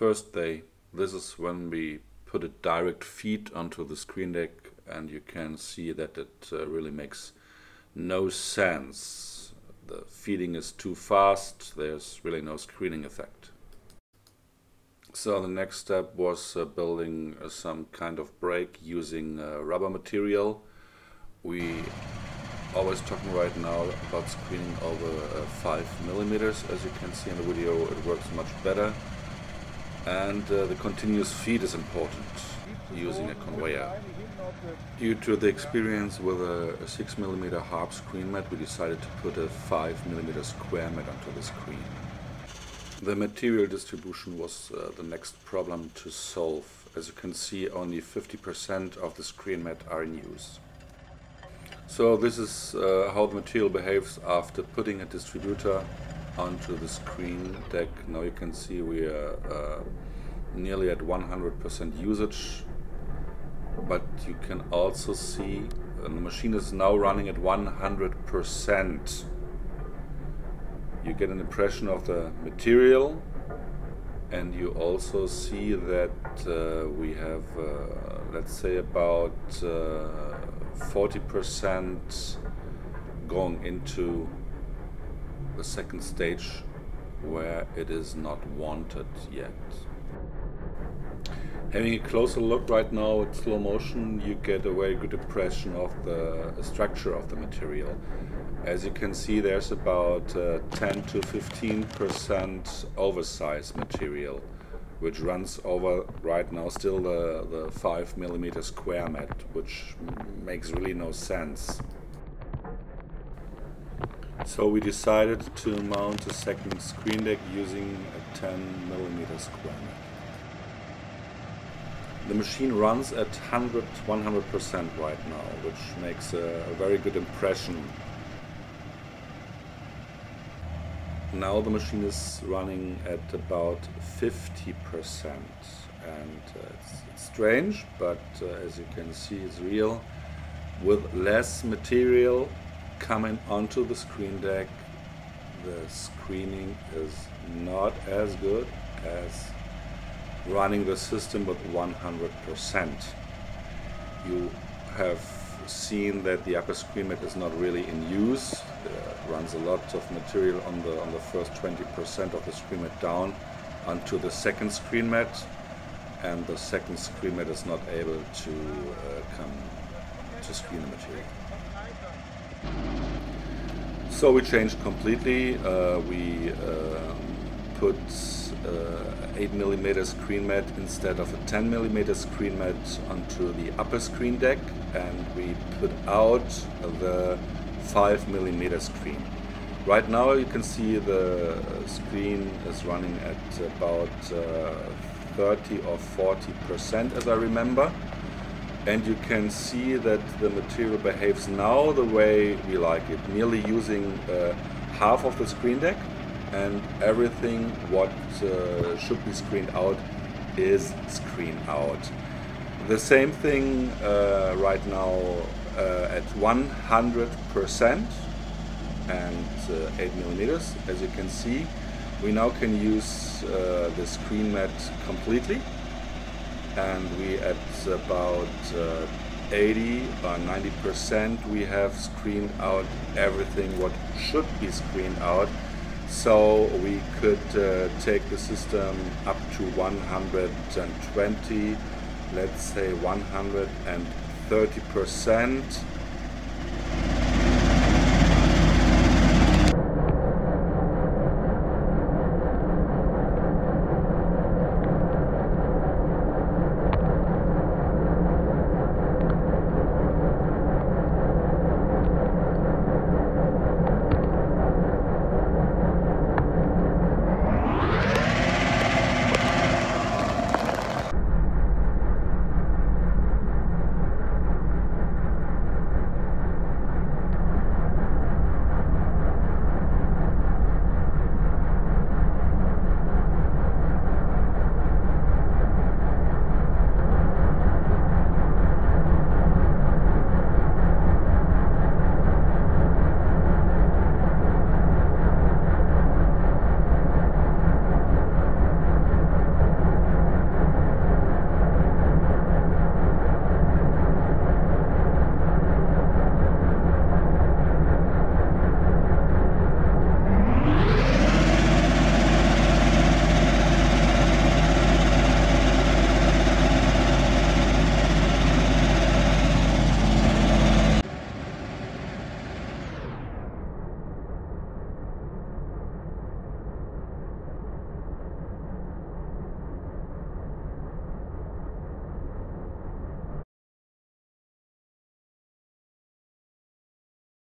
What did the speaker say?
First day, this is when we put a direct feed onto the screen deck and you can see that it uh, really makes no sense. The feeding is too fast, there's really no screening effect. So the next step was uh, building uh, some kind of brake using uh, rubber material. We always talking right now about screening over uh, 5 millimeters. As you can see in the video, it works much better. And uh, the continuous feed is important using a conveyor. Due to the experience with a, a 6 millimeter harp screen mat, we decided to put a 5 millimeter square mat onto the screen. The material distribution was uh, the next problem to solve. As you can see, only 50% of the screen mat are in use. So this is uh, how the material behaves after putting a distributor onto the screen deck. Now you can see we are uh, nearly at 100% usage, but you can also see uh, the machine is now running at 100% you get an impression of the material and you also see that uh, we have uh, let's say about 40% uh, going into the second stage where it is not wanted yet. Having a closer look right now at slow motion, you get a very good impression of the structure of the material. As you can see, there's about uh, 10 to 15 percent oversized material, which runs over right now still the, the 5 millimeter square mat, which makes really no sense. So we decided to mount a second screen deck using a 10 millimeter square mat. The machine runs at 100 100% right now, which makes a, a very good impression now the machine is running at about 50% and uh, it's, it's, strange but uh, as you can see it's real with less material coming onto the screen deck the screening is not as good as running the system with 100% you have seen that the upper screen mat is not really in use. It runs a lot of material on the on the first 20% of the screen mat down onto the second screen mat, and the second screen mat is not able to uh, come to screen the material. So we changed completely. Uh, we uh, put uh, 8 millimeter screen mat instead of a 10 millimeter screen mat onto the upper screen deck and we put out the 5 millimeter screen. Right now you can see the screen is running at about uh, 30 or 40 percent as I remember and you can see that the material behaves now the way we like it, nearly using uh, half of the screen deck and everything what uh, should be screened out is screened out. The same thing uh, right now uh, at 100% and uh, 8 millimeters. As you can see, we now can use uh, the screen mat completely and we at about uh, 80 or 90 percent we have screened out everything what should be screened out. So we could uh, take the system up to 120, let's say 130 percent